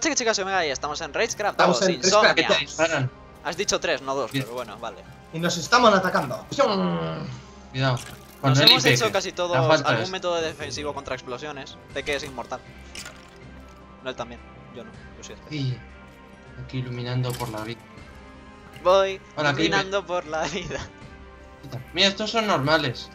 Chicos, chicas, soy Omega y estamos en Ragecraft Estamos 2, en. Ragecraft. Has dicho tres, no dos, Bien. pero bueno, vale. Y nos estaban atacando. Cuidado. Con Nos hemos hecho casi todos algún es- método defensivo contra explosiones. Peque es inmortal. No, él también. Yo no, yo soy. Sí. Aquí iluminando por la vida. Voy Hola, caminando por la vida. Mira, estos son normales.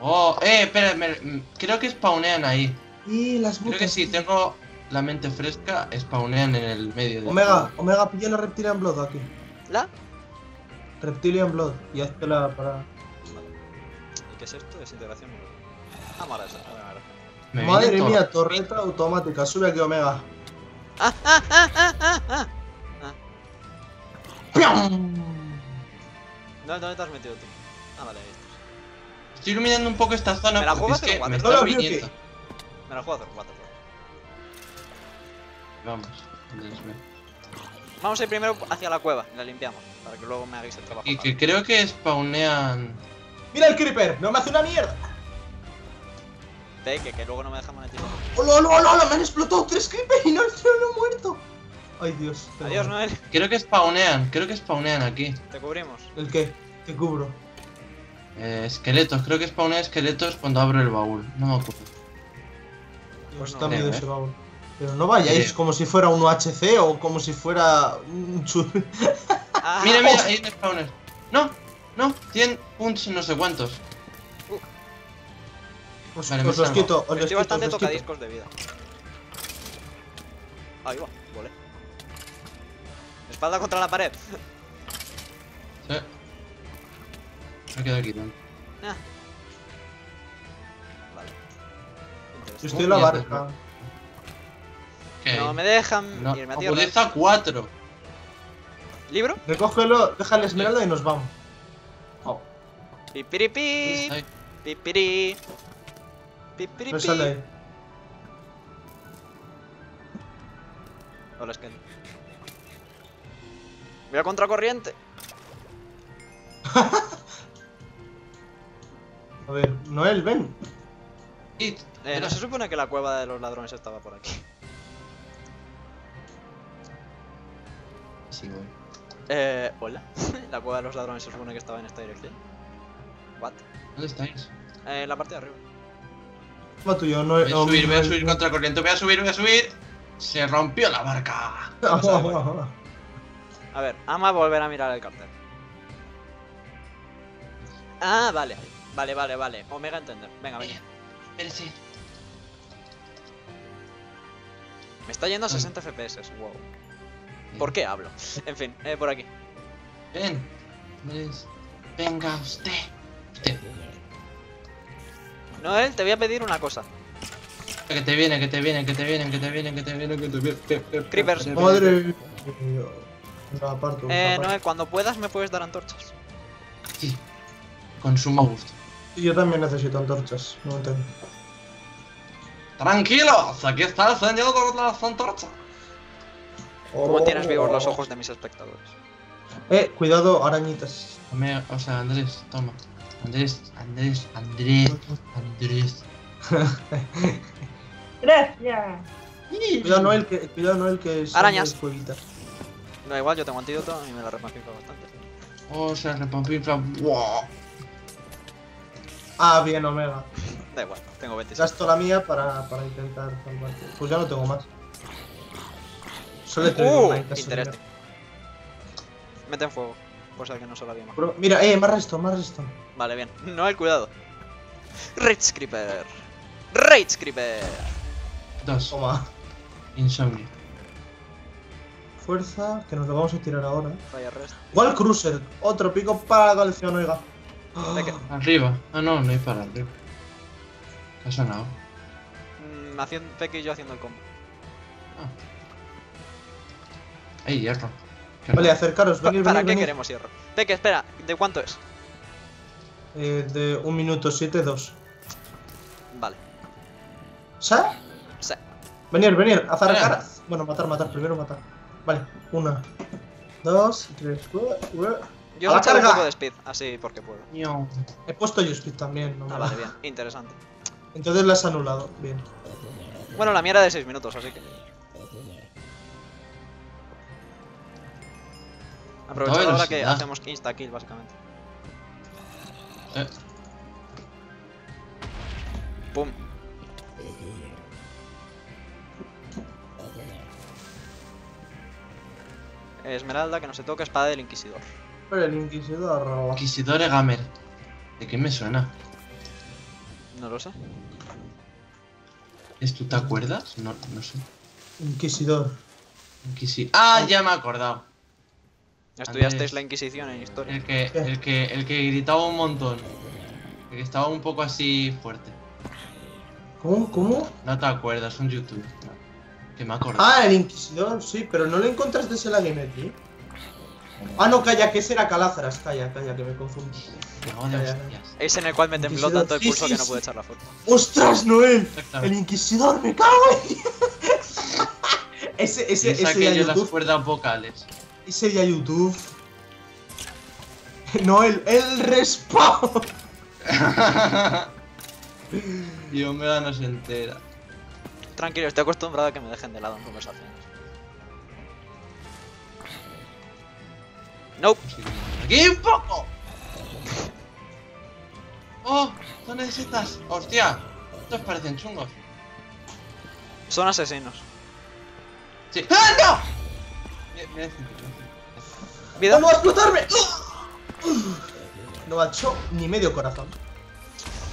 Oh, eh, espera, me- creo que spawnean ahí. Y las Creo que botas. si tengo la mente fresca, spawnean en el medio de. Omega, Omega, pilla la Reptilian Blood aquí. ¿La? Reptilian Blood. Y hazla para. ¿Y qué es esto? Desintegración. Ah, mala esa. Me Madre mía, torreta automática. Sube aquí, Omega. ¡Ah, ah, ah, ah, ah, ah! ¡Piam! ¿Dónde, ¿Dónde te has metido tú? Ah, vale, ahí estás. Estoy iluminando un poco esta zona ¿Me la porque es que no? me No la está viniendo. Me la juego a hacer, what the fuck. Vamos. Vamos a ir primero hacia la cueva y la limpiamos. Para que luego me hagáis el trabajo. Y que creo que spawnean. ¡Mira el Creeper! ¡No me hace una mierda! Peque, que luego no me deja monetizar. ¡Hola, hola, hola! ¡Me han explotado tres Creepers y no, no, no muerto! ¡Ay, Dios! Adiós. Noel. Creo que spawnean, creo que spawnean aquí. Te cubrimos. ¿El qué? ¿Qué cubro? Eh, esqueletos, creo que spawnean esqueletos cuando abro el baúl. No me acuerdo. Pues no, baúl. Pero no vayáis Sí. como si fuera un UHC o como si fuera un chur... Ah, Mira, mira, ahí hay un spawner. No, no, 100 puntos no sé cuántos. Os, Vale, me os los salvo. quito, os los Estoy quito, bastante os los quito. tocadiscos de vida. Ahí va, volé. Espalda contra la pared. Sí. Me quedo aquí. ¿no? Ah. Yo estoy en la barca. ¿Qué? No me dejan No, irme a tierra. agudiza 4. ¿Libro? Recógelo, deja la esmeralda y nos vamos. Oh, Pipiripi. Pipiri. Pipiripi. no sale. Hola, Sken. Mira contracorriente. A ver, Noel, ven. Eh, ¿No se supone que la cueva de los ladrones estaba por aquí? Sí, voy. Eh, hola. la cueva de los ladrones se supone que estaba en esta dirección. What? ¿Dónde estáis? Eh, en la parte de arriba. Va tuyo, Noel. Voy a subir, voy a subir contra corriente, voy a subir, voy a subir. Se rompió la barca. A ver, ama volver a mirar el cartel. Ah, vale. Vale, vale, vale. Omega entender. Venga, venga. Me está yendo a 60 FPS. Wow. ¿Por qué hablo? En fin, eh, por aquí. Ven. Ves. Venga usted. Usted. Noel, te voy a pedir una cosa. Que te viene, que te viene, que te viene, que te viene, que te viene, que te viene. Creepers. Madre. Aparto. la Eh, aparto. Noel, cuando puedas me puedes dar antorchas. Sí. Con sumo gusto. Y yo también necesito antorchas. No entiendo. Tranquilos, aquí está el señor de las antorchas. ¿Cómo tienes vivos los ojos de mis espectadores? Eh, cuidado, arañitas. O sea, Andrés, toma. Andrés, Andrés, Andrés, Andrés. Gracias. Cuidado, Noel, que, cuidado, Noel, que es Arañas. Da igual, yo tengo antídoto y me la repacifico bastante. Oh, se repampinfla. ¡Wow! Ah, bien, Omega. Da igual, tengo 26. Gasto la mía para, para intentar salvarte. Pues ya no tengo más. Solo he traído Uh, interesante. Mete en fuego, por si alguien no se la vio más. Mira, eh, más resto, más resto. Vale, bien. Noel, cuidado. Rage Creeper. Rage Creeper. Dos. Toma. Insomnio. Fuerza, que nos lo vamos a tirar ahora. eh. Fire Rest. Wall Cruiser, otro pico para la colección, oiga. Arriba. Ah, no, no hay para arriba. ¿Qué ha sonado? Mm, haciendo, Peque y yo haciendo el combo. Hay hierro. Qué Vale, raro. acercaros, Pa- venid, ¿Para venid, qué venid. queremos hierro? Peque, espera, ¿de cuánto es? Eh, de un minuto, 7, 2. Vale. ¿Sabes? Sí. Venir, venir, cara. Bueno, matar, matar, primero matar. Vale, una, dos, tres. Ue. Yo ¡A os he la echado un carga! poco de speed, así porque puedo. He puesto yo speed también, no Ah, vale, bien. Interesante. Entonces la has anulado, bien. Bueno, la mía era de 6 minutos, así que. Aprovechad ahora que hacemos insta-kill, básicamente. Eh, Pum. Esmeralda, que no se toca, espada del Inquisidor. Pero el Inquisidor. Inquisidore Gamer. ¿De qué me suena? No lo sé. ¿Es tú te acuerdas? No, no sé. Inquisidor. Inquisi- Ah, ya me he acordado. Estudiasteis la Inquisición en historia. El que, el que, el que gritaba un montón. El que estaba un poco así fuerte. ¿Cómo? ¿Cómo? No te acuerdas, un youtuber. Que me acuerdo. Ah, el Inquisidor, sí, pero no lo encontraste en la Game aquí. Ah, no, calla, que ese era Calázars. Calla, calla, que me confundí. No. Es en el cual me tembló tanto el pulso sí, que no pude echar la foto. ¡Ostras, Noel! El. Inquisidor, me cago en Ese, ese, es ese ya aquello las YouTube. cuerdas vocales. Ese ya YouTube. Noel, el respawn. y Omega no se entera. Tranquilo, estoy acostumbrado a que me dejen de lado en conversaciones. Nope. ¡Aquí un poco! ¡Oh! ¿Dónde estás? ¡Hostia! Estos parecen chungos. Son asesinos. Sí. ¡Ah, no! Mira. Vida. ¡No va a explotarme! No ha hecho ni medio corazón.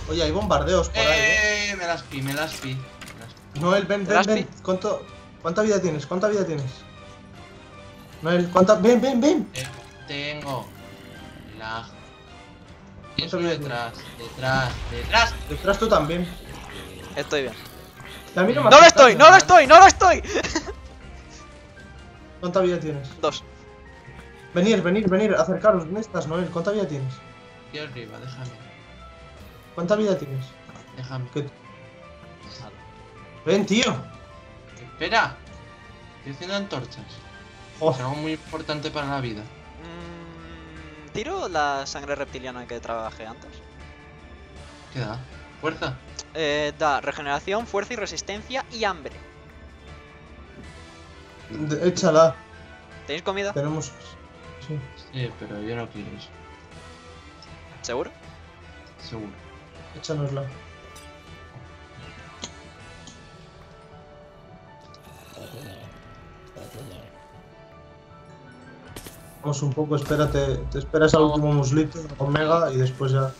Oye, hay bombardeos por ahí, ¿eh? ¡Eh! Me las pi, me las pi. me. Noel, ven, ven, ven. ¿Cuánto, ¿Cuánta vida tienes? ¿Cuánta vida tienes? Noel, ¿cuánta? Ven, ven, ven. Eh, Tengo la. Y eso ¿Cuánto vida detrás, detrás, detrás. Detrás tú también. Estoy bien. Mí no me ¡No lo estoy! ¡No lo estoy! ¡No lo estoy! ¿Cuánta vida tienes? Dos. Venir, venir, venir. Acercaros. ¿Dónde estás, Noel? ¿Cuánta vida tienes? Aquí arriba, déjame. ¿Cuánta vida tienes? Déjame. ¿Qué? Ven, tío. Espera. Estoy haciendo antorchas. Oh, Es algo muy importante para la vida. ¿Tiro la sangre reptiliana que trabajé antes? ¿Qué da? ¿Fuerza? Eh, da regeneración, fuerza y resistencia y hambre. de- échala. ¿Tenéis comida? Tenemos. Sí. Sí, pero yo no quiero eso. ¿Seguro? Seguro. Échanosla. Un poco, espérate, te esperas al último muslito, omega y después ya.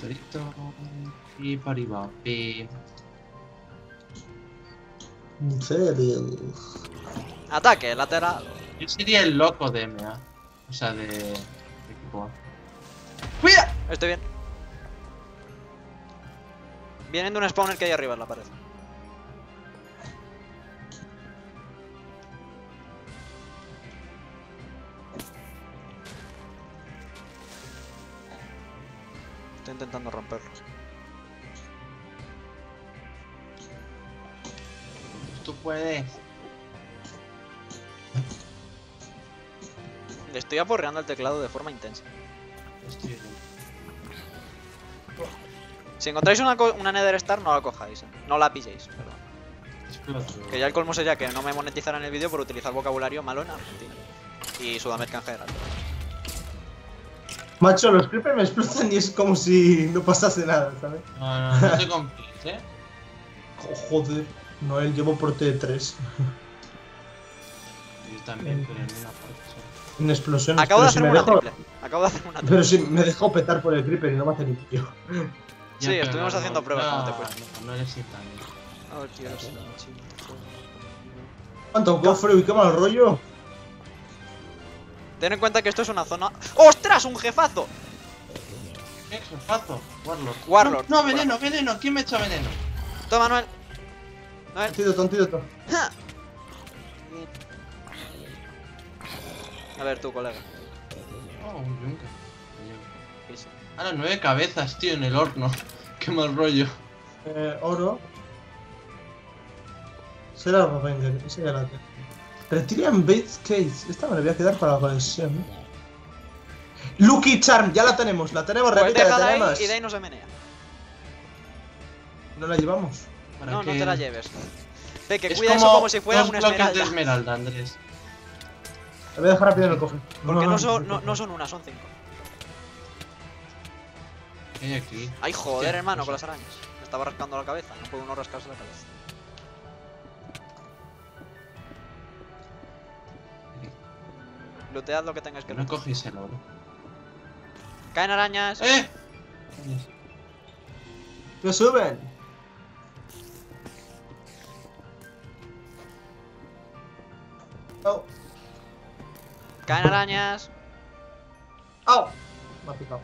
Torito, y. En serio. Ataque, lateral. Yo sería el loco de MA. O sea, de. de equipo A. ¡Cuida! Estoy bien. Vienen de un spawner que hay arriba en la pared. Intentando romperlo. Tú puedes. Le estoy aporreando el teclado de forma intensa. Estoy. Si encontráis una, Nether Star, no la cojáis. eh. No la pilléis, perdón. Que ya el colmo sería que no me monetizaran el vídeo por utilizar vocabulario malo en Argentina. Y Sudamérica en general. Macho, los creepers me explotan y es como si no pasase nada, ¿sabes? No, no, no te compliques, eh. Jo- Joder, Noel, llevo por T3. Yo también, pero en una parte solo. En explosiones. Acabo de si hacer me una dejo- triple. Acabo de hacer una triple. Pero si me dejó petar por el creeper y no me hace ni tío. Sí, pero estuvimos no, haciendo pruebas no, te fuiste. No, no eres. A ver, tío, sí, sí. ¿Cuánto cofre y qué mal rollo? Ten en cuenta que esto es una zona. ¡Ostras! ¡Un jefazo! ¿Qué jefazo? Warlord. Warlord. No, no, veneno, veneno. ¿Quién me echa veneno? Toma, Manuel. Manuel. Antídoto, antídoto. ¡Ja! A ver, tú, colega. Oh, un yunque. Ahora nueve cabezas, tío, en el horno. Qué mal rollo. Eh, oro. Será Revenger, ese ya la tengo. Reptilian Bates Case. Esta me la voy a quedar para la conexión. ¿eh? Lucky Charm, ya la tenemos, la tenemos, Pues repite, la tenemos. ahí y de ahí no se menea. No la llevamos. ¿Para No, no te la lleves. Ve, que Es cuida eso como si fuera una esmeralda. de esmeralda, Andrés. Te voy a dejar rápido en el cofre. Porque no son, no, no son una, son cinco. ¿Qué hay aquí? Ay, joder, hermano, no con las arañas. Me estaba rascando la cabeza. No puede uno rascarse la cabeza. Lootead lo que tengáis que no lootear. cogéis el oro. Caen arañas. ¡Eh! ¡Que suben! ¡Oh! Caen arañas. ¡Au! Me ha picado.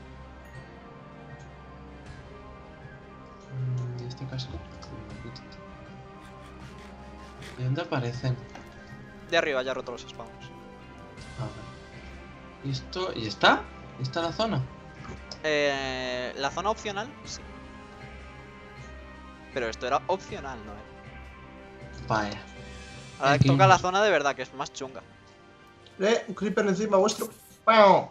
Mm, ¿Y este? ¿De dónde aparecen? De arriba ya he roto los spawns. ¿Y esto? ¿Y está? ¿Y está la zona? Eh, la zona opcional, sí. Pero esto era opcional, ¿no? Vaya. Ahora Aquí. toca la zona de verdad, que es más chunga. ¡Eh! Un creeper encima vuestro. ¡Pau!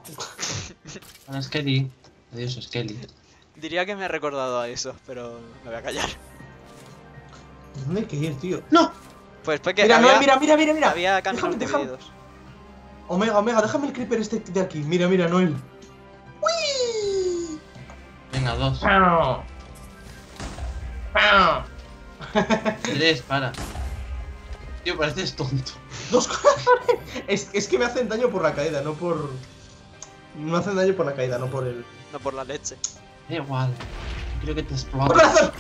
Skelly. Adiós, Skelly. Diría que me he recordado a eso, pero me voy a callar. ¿Dónde hay que ir, tío? ¡No! Pues fue que Mira, había, no, mira, mira, mira, mira. había caminos Déjame, déjame. divididos. Omega, Omega, déjame el creeper este de aquí. Mira, mira, Noel. ¡Uy! Venga, dos. ¡Pau! ¡Pau! Tres, para. Tío, pareces tonto. Dos corazones. Es, es que me hacen daño por la caída, no por. Me hacen daño por la caída, no por el. No por la leche. Da igual. Quiero que te ¡Un explote. corazón!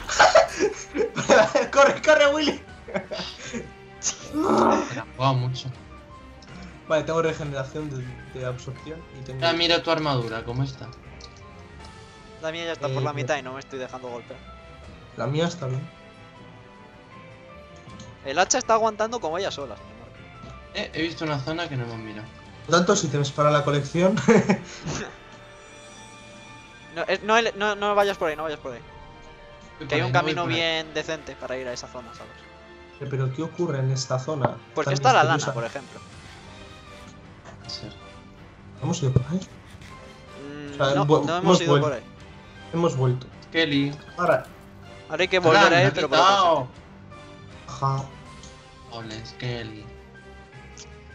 ¡Corre, corre, Willy! Te la mucho. Vale, tengo regeneración de, de absorción y tengo. Ah, mira tu armadura, ¿cómo está? La mía ya está por Eh, la mitad y no me estoy dejando golpear. La mía está bien. El hacha está aguantando como ella sola. Eh, he visto una zona que no hemos mirado. Por tanto, si te ves para la colección. No, es- no, no, no vayas por ahí, no vayas por ahí. Voy Que hay un camino bien decente para ir a esa zona, ¿sabes? Pero ¿qué ocurre en esta zona? Porque tan está la lana, por ejemplo. Sí. Hemos ido por ahí. Mm, O sea, no, hemos hemos ido vuelto. por ahí. Hemos vuelto. Skelly. Ahora. Ahora hay que volver a ¡Alan, ir, pero quitado! Ajá. Ole, Skelly. sitio.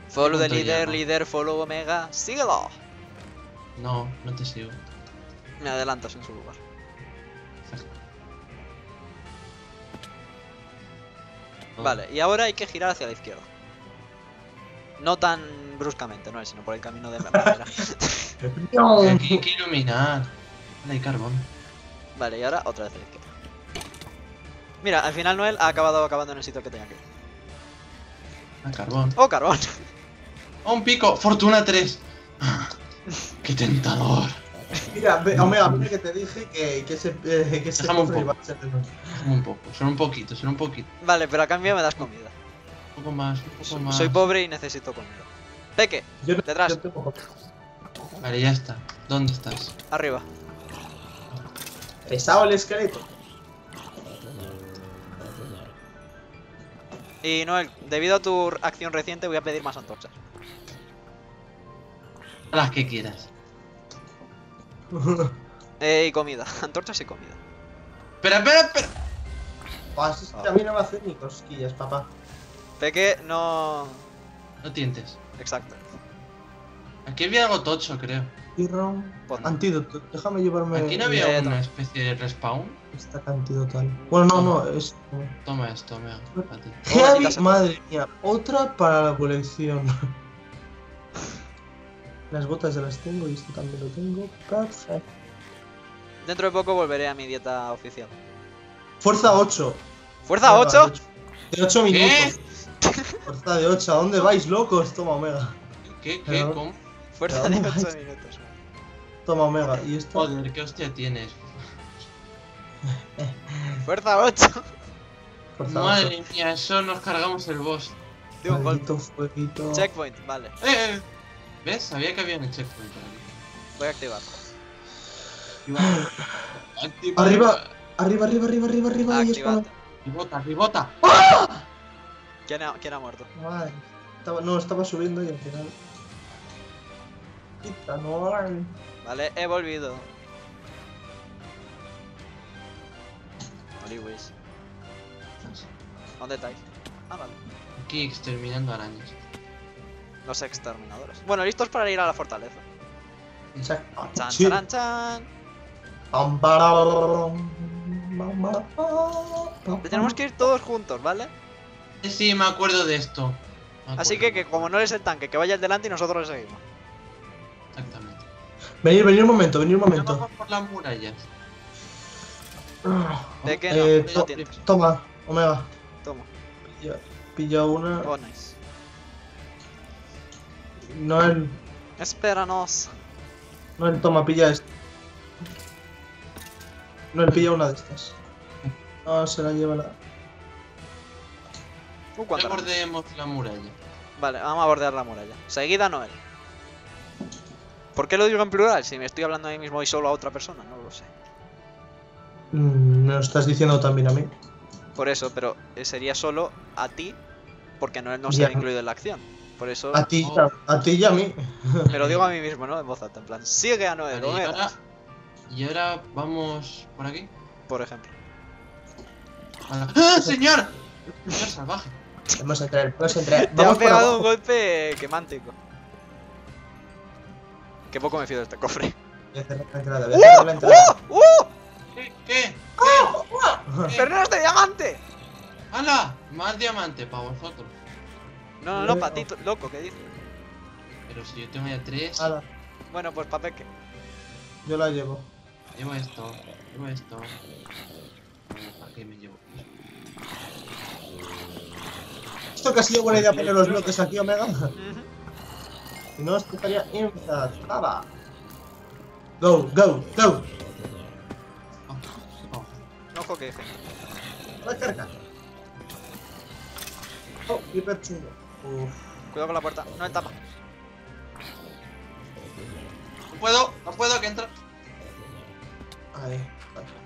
Follow the ¿Cuánto leader, llama? líder, follow Omega. ¡Síguelo! No, no te sigo. Me adelantas en su lugar. Vale, y ahora hay que girar hacia la izquierda. No tan bruscamente, no es, sino por el camino de madera. Que Aquí hay que iluminar. Vale, hay carbón. vale, y ahora otra vez a la izquierda. Mira, al final Noel ha acabado acabando en el sitio que tenía que ir. Ah, carbón. ¡Oh, carbón! ¡Oh, un pico! ¡Fortuna 3! ¡Qué tentador! Mira, ve- Omega, mira que te dije que, que ese, eh, que ese un poco. iba a ser de noche. Déjame un poco, solo un poquito, solo un poquito. Vale, pero a cambio me das comida. Un poco más, un poco So- más. Soy pobre y necesito comida. Peque, Yo no- Detrás. yo tengo- Vale, ya está. ¿Dónde estás? arriba. Pesado el esqueleto. Y Noel, debido a tu acción reciente voy a pedir más antorchas. Las que quieras. Eh, y comida. Antorchas y comida. Espera, espera, espera. Pues es que a mí no me hacen ni cosquillas, papá. Peque, no... No tientes. Exacto. Aquí había algo tocho, creo. Pues no. Antídoto. Déjame llevarme. Aquí no Eh, había una especie de respawn. Esta antídoto. Bueno, no, no, es. Toma esto. Heavy, quitas el- madre mía, otra para la colección. Las botas ya las tengo y esto también lo tengo. Perfecto. Dentro de poco volveré a mi dieta oficial. Fuerza 8. ¿Fuerza 8? De 8 ¿Qué? Fuerza de 8. ¿A dónde vais, locos? Toma Omega. ¿Qué? ¿Qué? Pero- ¿Cómo? Fuerza ¿Pero de dónde 8 vais? minutos. Toma Omega. Y esto. Joder, ¿qué hostia tienes? Fuerza 8. Fuerza Madre mía, eso nos cargamos el boss. De un 8. golpe. Fueguito. Checkpoint, vale. ¡Eh! eh. ¿Ves? Sabía que había un checkpoint. Voy a activar. Iba- Activa- Arriba. Arriba, arriba, arriba, arriba, arriba. Ribota, ribota. ¿Quién ha, quién ha muerto? cuando- Ay, estaba, no, estaba subiendo y al final. Quita, no. ay. Vale, he volvido. Oliwis. ¿Dónde estáis? Ah, vale. Aquí exterminando arañas. Los exterminadores. Bueno, listos para ir a la fortaleza. Chan, Sí. chan. Pam, Tenemos que ir todos juntos, ¿vale? Sí, me acuerdo de esto. Así que, que como no eres el tanque, que vaya el delante y nosotros le seguimos. Exactamente. Venir, venir un momento, venir un momento. vamos por las murallas. ¿De qué no? Eh, no to-. Toma, Omega. Toma. Pilla, pilla una. Oh, nice. Noel, Espéranos. Noel, toma, pilla esta. Noel, pilla una de estas. No, se la lleva la. Uh, Recordemos la muralla. Vale, vamos a bordear la muralla. Seguida Noel. ¿Por qué lo digo en plural? Si me estoy hablando a mí mismo y solo a otra persona, no lo sé. Mm, me lo estás diciendo también a mí. Por eso, pero eh, sería solo a ti, porque Noel no Ya. se ha incluido en la acción. Por eso A ti, Oh. a ti y a mí. me lo digo a mí mismo, ¿no? En voz alta, en plan, sigue a Noel, Vale, y, ahora, y ahora vamos por aquí. por ejemplo. ¡Ah, señor! Señor salvaje. Vamos a entrar, vamos a entrar. Te por pegado un golpe quemántico. Qué poco me fío de este cofre. Voy a cerrar la entrada, voy a cerrar la entrada. ¡Uh! ¡Uh! ¿Qué? ¿Qué? ¡Perneros de diamante! ¡Hala! Más diamante para vosotros. No, no, no, patito, loco, ¿qué dices? Pero si yo tengo ya tres, Ala, Bueno, pues pa' peque. yo la llevo. llevo esto, llevo esto. ¿Para qué me llevo? Esto que ha sido buena idea poner los bloques aquí, Omega. Si no, estaría infectada. Go, go, go. Ojo que dije. Recarga. Oh, hiper chungo. Cuidado con la puerta. No en tapa. No puedo, no puedo que entra. Ahí.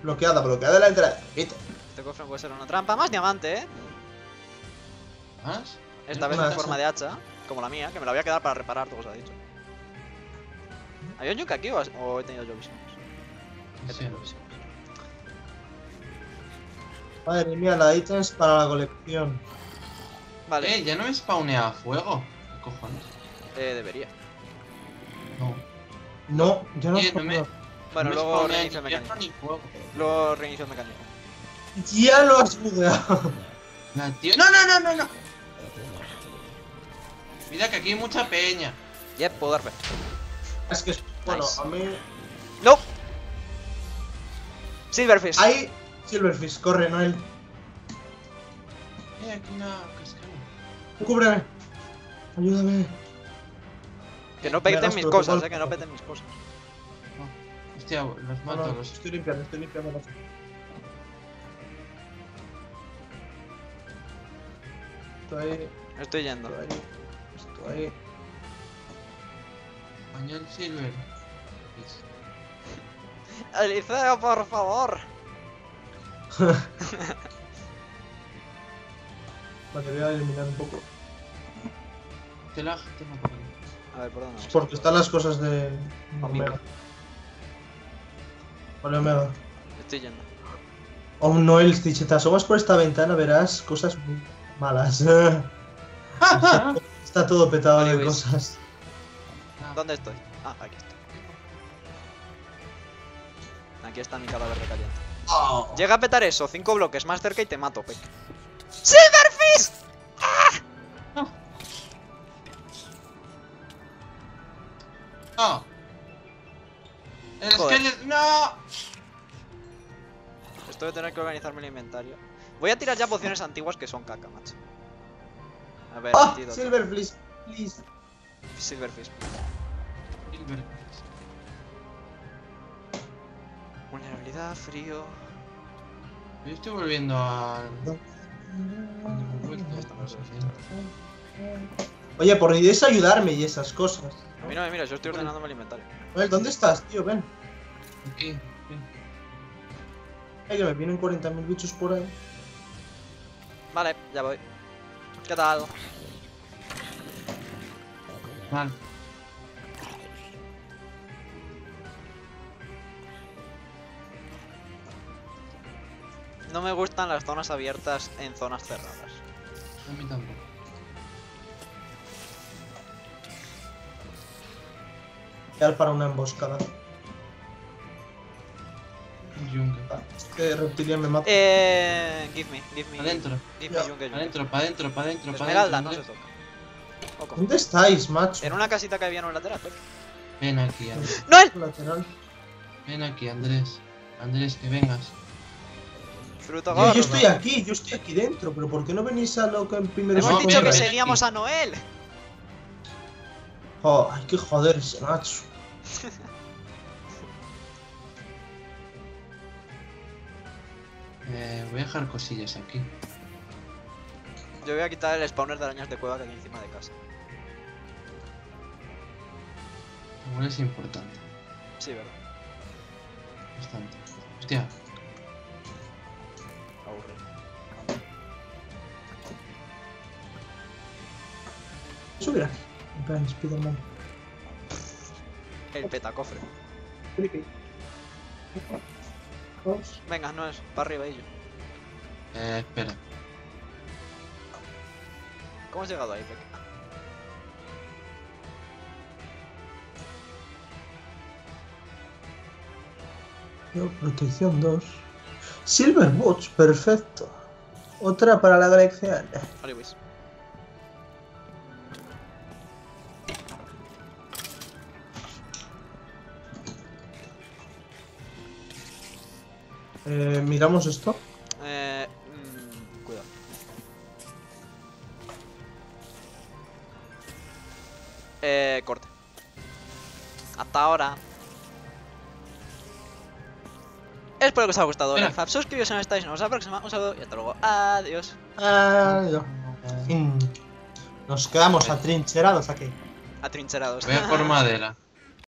Bloqueada, bloqueada la entrada. Viste. Este cofre puede ser una trampa. Más diamante, ¿eh? ¿Más? Esta vez en forma de hacha, como la mía, que me la voy a quedar para reparar, todo os ha dicho. ¿Había un yunque aquí o, has- o he tenido yo visiones? He Sí. tenido visiones. Madre mía, la ítems para la colección. Vale, Eh, ya no me spawnea fuego. ¿Qué cojones? eh, debería. No. No, ya no Eh, no me- Bueno, no luego spawnea reinicio el ni fuego. Luego reinicio el mecanismo. Ya lo has bugueado. ¡No, no, no, no, no! Mira que aquí hay mucha peña. Yep, puedo dar fe. Es que, bueno, Nice. a mí. ¡No! Silverfish. Ahí, Silverfish, corre, Noel. Eh, aquí una cascada. Cúbreme. Ayúdame. Que no peten mis cosas, eh, que no peten mis cosas. Hostia, los No, mato, no, los. estoy limpiando, estoy limpiando. los- Estoy ahí, Estoy yendo. estoy ahí. Pañal silver. Eliseo, por favor. Vale, voy a eliminar un poco. Te la tengo por ahí. A ver, perdona. Es porque están las cosas de. Omega. Vale, Omega. Estoy yendo. Oh, Noel, si te asomas por esta ventana verás cosas muy malas. Está todo petado de cosas. ¿Dónde estoy? Ah, aquí estoy. Aquí está mi cadáver de caliente. Oh. Llega a petar eso, cinco bloques más cerca y te mato, Peck. ¡Silverfish! ¡No! ¡El Joder. esqueleto! ¡No! Esto de tener que organizarme el inventario. Voy a tirar ya pociones antiguas que son caca, macho. A ver, Ah, antídoto. Silverfish, please. Silverfish. Silver. Vulnerabilidad, frío. Yo estoy volviendo a. Oye, por ideas ayudarme y esas cosas. A mí no me mira, yo estoy ordenándome el inventario. Noel, ¿dónde estás, tío? Ven. ¿Qué? Ay, que me vienen 40.000 bichos por ahí. Vale, ya voy. ¿Qué tal? Mal. No me gustan las zonas abiertas en zonas cerradas. A mí tampoco. Para una emboscada. Yunque. Este reptilian me mata. Eh, give me, give me. Adentro, Give adentro, pa' adentro, pa' adentro, pa' Esmeralda, adentro. no se toca. Oco. ¿Dónde estáis, macho? En una casita que había en un lateral. pero- Ven aquí, Andrés. ¡No! Lateral. Ven aquí, Andrés. Andrés, que vengas. Fruto Yo, gordo. yo estoy aquí, yo estoy aquí dentro, pero ¿por qué no venís a lo que primero Hemos No, dicho que ven seguíamos aquí. a Noel. Oh, hay que joderse, macho. Eh, voy a dejar cosillas aquí. Yo voy a quitar el spawner de arañas de cueva que hay encima de casa. Igual es importante. Sí, verdad. Bastante. Hostia, Aburrido. Subirá. En plan, Spiderman. El petacofre. Dos. Venga, no es. Para arriba y yo. eh, espera. ¿Cómo has llegado ahí, Peque? Yo, protección 2. Silver Boots, perfecto. Otra para la colección. Anyways. Eh, Miramos esto. Eh, mm, cuidado. Eh, corte. Hasta ahora. Espero que os haya gustado el. FAB. Suscribíos si no estáis. Nos vemos la próxima. Un saludo y hasta luego. Adiós. Adiós. Fin. Nos quedamos atrincherados aquí. Atrincherados. Voy a por madera.